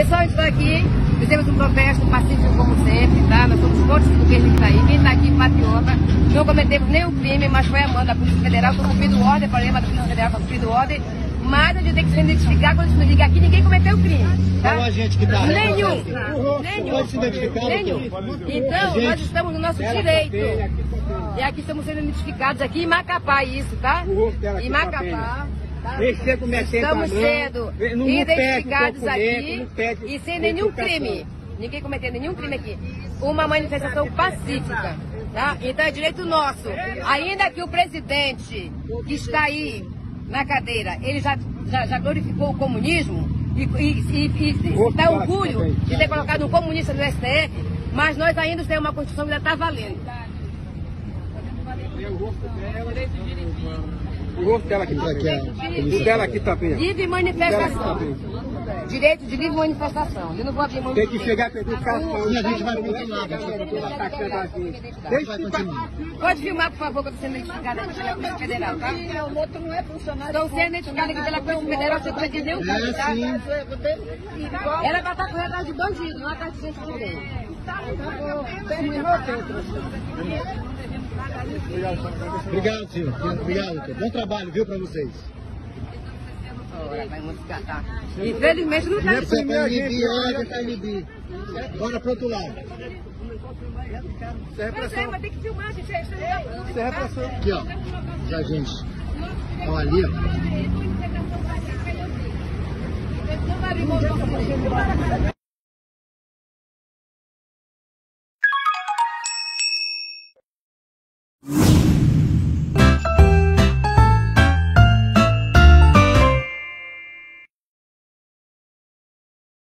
Pessoal, estou aqui, fizemos um protesto pacífico como sempre, tá? Nós somos contra o governo que está aí. Está aqui em Patriota, não cometemos nenhum crime, mas foi a mão da Polícia Federal, estou cumprindo ordem, problema da Polícia Federal, estou cumprindo ordem. Mas a gente tem que se identificar quando se liga aqui, ninguém cometeu crime. Tá? Qual a gente que tá? Nenhum. Nenhum. Pode se identificar, Nenhum. Então, nós estamos no nosso direito. E aqui estamos sendo identificados aqui em Macapá, isso, tá? Em Macapá. Tá? Esse comerciante Estamos sendo não- identificados aqui e sem nenhum crime. Ninguém cometendo nenhum crime aqui. Uma manifestação pacífica. Tá? Então é direito nosso. Ainda que o presidente que está aí na cadeira, ele já, já, já glorificou o comunismo e, e, e, e dá orgulho de ter colocado um comunista no STF, mas nós ainda temos uma Constituição que ainda está valendo. O rosto dela aqui tá aqui. O dela aqui tá bem. Livre manifestação. Direito de livre manifestação. Eu não vou abrir Tem manifestação. que chegar a educação. E a gente vai continuar, Deixa vai continuar. Pode filmar, por favor, que eu estou sendo identificada aqui pela Polícia Federal, tá? O outro não é funcionário. Estou sendo identificada aqui pela Polícia Federal, você que, É, sim. Era para estar correndo atrás de bandido, não atrás de gente de Pedro. Obrigado, senhor. Obrigado, doutor. Bom trabalho, viu, pra vocês. Ora, vai modificar, tá? Infelizmente não está. É pra inibir, olha, pra inibir. Bora pro outro lado. Mas é, mas tem que filmar, gente. É repressão. Aqui, ó. Os agentes. Ó, ali, ó.